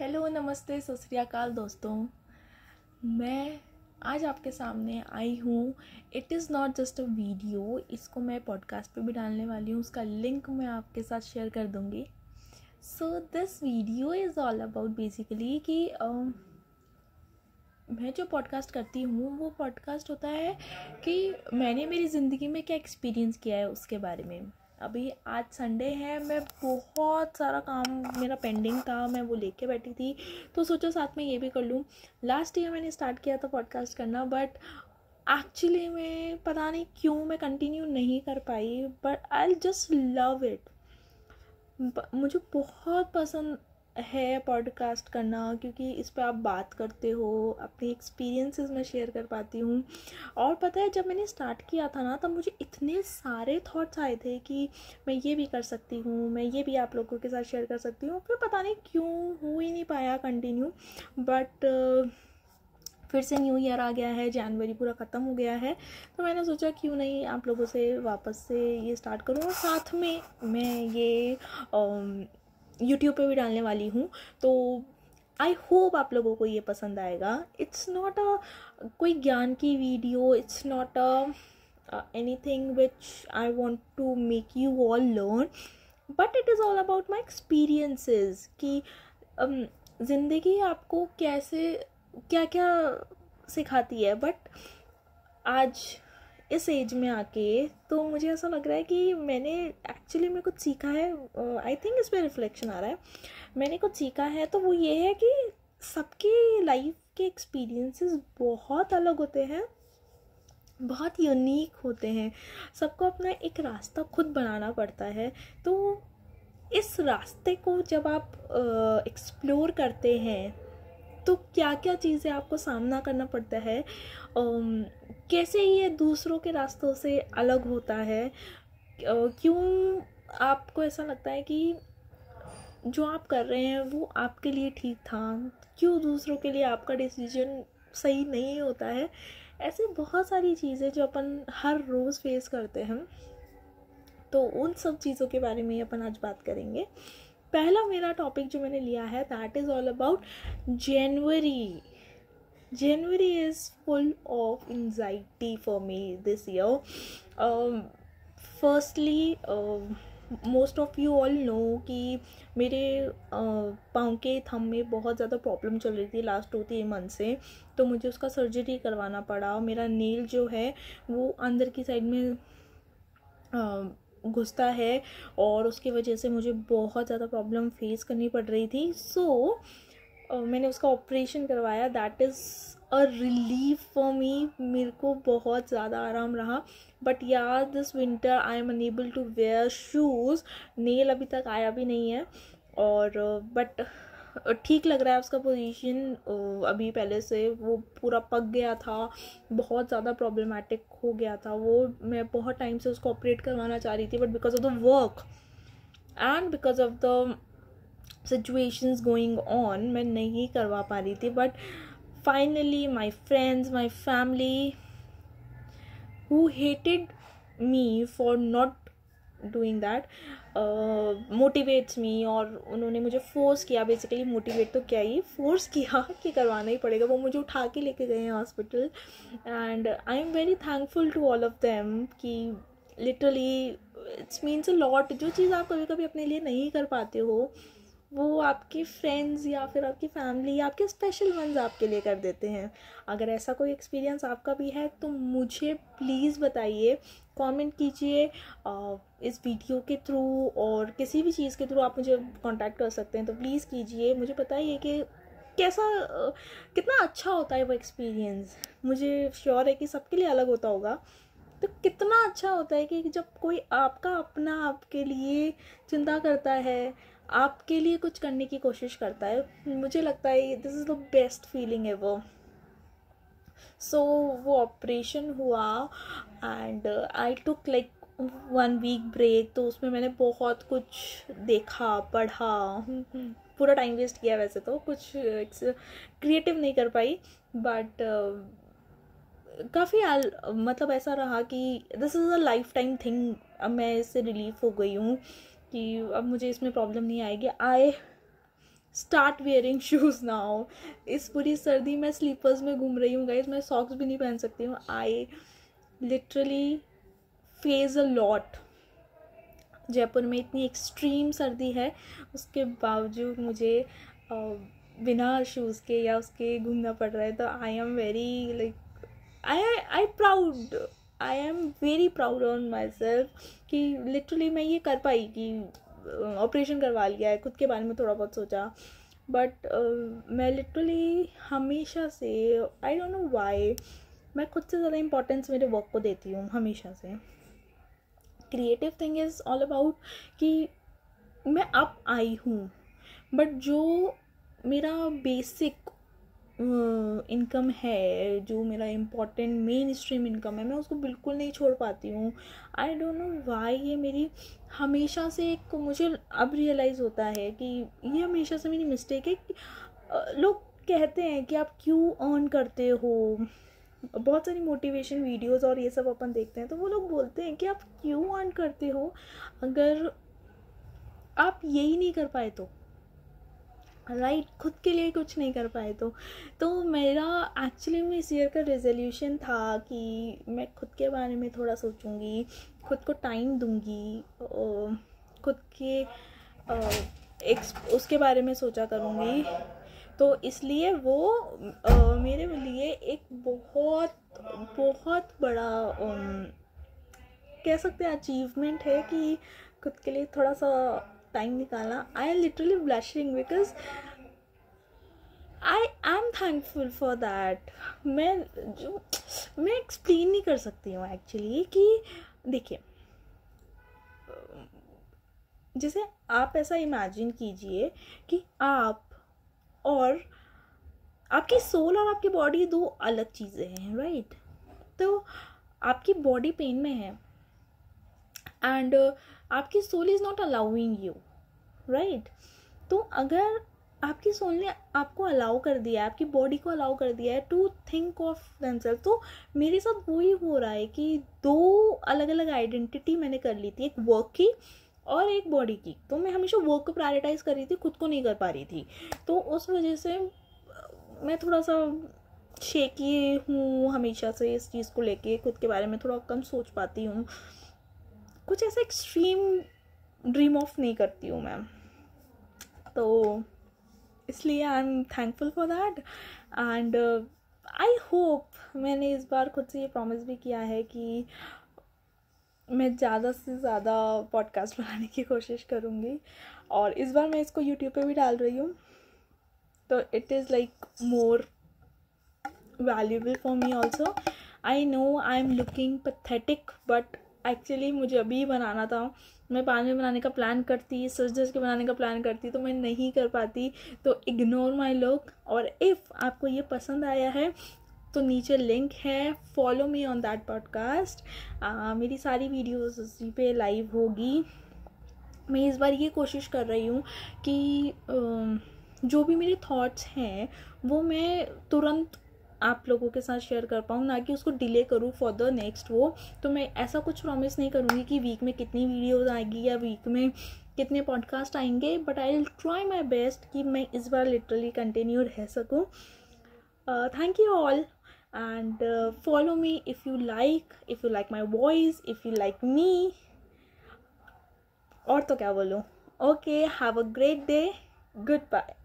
Hello नमस्ते सत श्री अकाल दोस्तों। मैं आज आपके सामने आई हूँ। It is not just a video इसको मैं पॉडकास्ट पे भी डालने वाली हूँ। उसका लिंक मैं आपके साथ शेयर कर दूँगी। So this video is all about basically कि uh, मैं जो पॉडकास्ट करती हूँ वो पॉडकास्ट होता है कि मैंने मेरी ज़िंदगी में क्या एक्सपीरियंस किया है उसके बारे में। अभी आज संडे है, मैं बहुत सारा काम मेरा पेंडिंग था, मैं वो लेके बैठी थी। तो सोचा साथ में ये भी कर लूँ। लास्ट ईयर मैंने स्टार्ट किया था पॉडकास्ट करना बट एक्चुअली मैं पता नहीं क्यों मैं कंटिन्यू नहीं कर पाई but I just love it मुझे बहुत पसंद है पॉडकास्ट करना, क्योंकि इस पर आप बात करते हो, अपने एक्सपीरियंसेस में शेयर कर पाती हूँ। और पता है, जब मैंने स्टार्ट किया था ना, तब मुझे इतने सारे थॉट्स आए थे कि मैं ये भी कर सकती हूँ, मैं ये भी आप लोगों के साथ शेयर कर सकती हूँ। फिर पता नहीं क्यों हो ही नहीं पाया कंटिन्यू बट फिर से न्यू ईयर आ गया है जनवरी पूरा ख़त्म हो गया है तो मैंने सोचा क्यों नहीं आप लोगों से वापस से ये स्टार्ट करूँ। और साथ में मैं ये यूट्यूब पे भी डालने वाली हूँ। तो आई होप आप लोगों को ये पसंद आएगा। इट्स नॉट अ कोई ज्ञान की video it's not a anything which I want to make you all learn but it is all about my experiences कि um, ज़िंदगी आपको कैसे क्या क्या सिखाती है। बट आज इस एज में आके तो मुझे ऐसा लग रहा है कि मैंने एक्चुअली में कुछ सीखा है आई थिंक इस पर रिफ्लेक्शन आ रहा है। मैंने कुछ सीखा है तो वो ये है कि सबके लाइफ के एक्सपीरियंसेस बहुत अलग होते हैं, बहुत यूनिक होते हैं। सबको अपना एक रास्ता खुद बनाना पड़ता है। तो इस रास्ते को जब आप एक्सप्लोर करते हैं तो क्या क्या चीज़ें आपको सामना करना पड़ता है? कैसे ये दूसरों के रास्तों से अलग होता है? क्यों आपको ऐसा लगता है कि जो आप कर रहे हैं वो आपके लिए ठीक था? क्यों दूसरों के लिए आपका डिसीज़न सही नहीं होता है? ऐसे बहुत सारी चीज़ें जो अपन हर रोज़ फेस करते हैं। तो उन सब चीज़ों के बारे में अपन आज बात करेंगे। पहला मेरा टॉपिक जो मैंने लिया है that is all about January January is full of anxiety for me this year firstly uh, most of you all know कि मेरे पाँव के थम में बहुत ज़्यादा प्रॉब्लम चल रही थी लास्ट टू थ्री मंथ से तो मुझे उसका सर्जरी करवाना पड़ा। मेरा नेल जो है वो अंदर की साइड में घुसता है और उसकी वजह से मुझे बहुत ज़्यादा प्रॉब्लम फेस करनी पड़ रही थी। सो so, मैंने उसका ऑपरेशन करवाया। That is a relief for me मेरे को बहुत ज़्यादा आराम रहा। But yeah this winter I am unable to wear shoes nail अभी तक आया भी नहीं है। और बट ठीक लग रहा है उसका पोजीशन अभी पहले से वो पूरा पक गया था, बहुत ज़्यादा प्रॉब्लमेटिक हो गया था। वो मैं बहुत टाइम से उसको ऑपरेट करवाना चाह रही थी but because of the work and because of the situations going on मैं नहीं करवा पा रही थी। But finally my friends my family who hated me for not doing that motivates me और उन्होंने मुझे फोर्स किया बेसिकली मोटिवेट तो क्या ही। फोर्स किया कि करवाना ही पड़ेगा। वो मुझे उठा के लेके गए हैं hospital and I am very thankful to all of them कि literally it's means a lot जो चीज़ आप कभी कभी अपने लिए नहीं कर पाते हो, वो आपके फ्रेंड्स या फिर आपकी फैमिली या आपके स्पेशल वंस आपके लिए कर देते हैं। अगर ऐसा कोई एक्सपीरियंस आपका भी है तो मुझे प्लीज़ बताइए। कमेंट कीजिए। इस वीडियो के थ्रू और किसी भी चीज़ के थ्रू आप मुझे कांटेक्ट कर सकते हैं तो प्लीज़ कीजिए। मुझे बताइए कि कैसा, कितना अच्छा होता है वो एक्सपीरियंस मुझे श्योर है कि सबके लिए अलग होता होगा। तो कितना अच्छा होता है कि जब कोई आपका अपना आपके लिए चिंता करता है, आपके लिए कुछ करने की कोशिश करता है, मुझे लगता है this is the best feeling है वो सो वो ऑपरेशन हुआ and I took like one week break तो उसमें मैंने बहुत कुछ देखा पढ़ा पूरा टाइम वेस्ट किया वैसे तो कुछ क्रिएटिव नहीं कर पाई बट uh, काफ़ी मतलब ऐसा रहा कि this is a lifetime thing अब मैं इससे रिलीफ हो गई हूँ कि अब मुझे इसमें प्रॉब्लम नहीं आएगी। I start wearing shoes now इस पूरी सर्दी में स्लीपर्स में घूम रही हूँ गाइज़ मैं सॉक्स भी नहीं पहन सकती हूँ। I literally face a lot. Jaipur में इतनी एक्सट्रीम सर्दी है उसके बावजूद मुझे बिना शूज़ के या उसके घूमना पड़ रहा है तो I am very like I I proud I am very proud on myself कि लिटरली मैं ये कर पाई कि ऑपरेशन करवा लिया है खुद के बारे में थोड़ा बहुत सोचा। बट uh, मैं लिटरली हमेशा से आई डोंट नो वाई मैं खुद से ज़्यादा इम्पोर्टेंस मेरे वर्क को देती हूँ हमेशा से। Creative thing is all about कि मैं अब आई हूँ। बट जो मेरा बेसिक इनकम है, जो मेरा इम्पोर्टेंट मेन स्ट्रीम इनकम है, मैं उसको बिल्कुल नहीं छोड़ पाती हूँ। आई डोंट नो वाई ये मेरी हमेशा से एक मुझे अब रियलाइज़ होता है कि ये हमेशा से मेरी मिस्टेक है कि लोग कहते हैं कि आप क्यों अर्न करते हो? बहुत सारी मोटिवेशन वीडियोस और ये सब अपन देखते हैं तो वो लोग बोलते हैं कि आप क्यों अर्न करते हो? अगर आप यही नहीं कर पाए तो। राइट right, खुद के लिए कुछ नहीं कर पाए तो। तो मेरा एक्चुअली में इस ईयर का रेजोल्यूशन था कि मैं खुद के बारे में थोड़ा सोचूँगी खुद को टाइम दूँगी खुद के एक उसके बारे में सोचा करूँगी। तो इसलिए वो आ, मेरे लिए एक बहुत बहुत बड़ा कह सकते हैं अचीवमेंट है कि खुद के लिए थोड़ा सा टाइम निकालना। I am literally blushing because I I am thankful for that मैं जो मैं एक्सप्लेन नहीं कर सकती हूँ एक्चुअली कि देखिए जैसे आप ऐसा इमेजिन कीजिए कि आप और आपकी सोल और आपकी बॉडी दो अलग चीज़ें हैं राइट तो आपकी बॉडी पेन में है एंड आपकी soul is not allowing you right तो अगर आपकी सोल ने आपको अलाउ कर दिया है, आपकी बॉडी को अलाउ कर दिया है टू थिंक ऑफ़ देमसेल्फ तो मेरे साथ वही हो रहा है कि दो अलग अलग आइडेंटिटी मैंने कर ली थी, एक वर्क की और एक बॉडी की। तो मैं हमेशा वर्क को प्रायोरिटाइज कर रही थी, खुद को नहीं कर पा रही थी। तो उस वजह से मैं थोड़ा सा शेकी हूँ हमेशा से इस चीज़ को लेके, खुद के बारे में थोड़ा कम सोच पाती हूँ। कुछ ऐसा एक्सट्रीम ड्रीम ऑफ़ नहीं करती हूँ मैं। तो इसलिए I am thankful for that and I hope मैंने इस बार खुद से ये प्रॉमिस भी किया है कि मैं ज़्यादा से ज़्यादा पॉडकास्ट बनाने की कोशिश करूँगी। और इस बार मैं इसको यूट्यूब पे भी डाल रही हूँ। तो it is like more valuable for me also I know I am looking pathetic but actually मुझे अभी बनाना था। मैं बाद में बनाने का प्लान करती सच धज के बनाने का प्लान करती तो मैं नहीं कर पाती। तो इग्नोर माई लुक और इफ़ आपको ये पसंद आया है तो नीचे लिंक है. Follow me on that podcast मेरी सारी वीडियोस उसी पे लाइव होगी. मैं इस बार ये कोशिश कर रही हूँ कि जो भी मेरे थॉट्स हैं, वो मैं तुरंत आप लोगों के साथ शेयर कर पाऊँ, ना कि उसको डिले करूँ फॉर द नेक्स्ट वो. तो मैं ऐसा कुछ प्रॉमिस नहीं करूँगी कि वीक में कितनी वीडियोज़ आएगी या वीक में कितने पॉडकास्ट आएँगे but I will try my best कि मैं इस बार लिटरली कंटिन्यू रह सकूँ. Thank you all and follow me if you like if you like my voice if you like me और तो क्या बोलूँ okay have a great day good bye